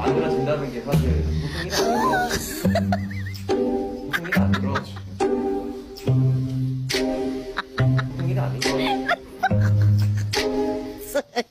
만들어진다는 게 사실 보통 일 아니에요. 보통 일 아니고. 보통 일 아니고.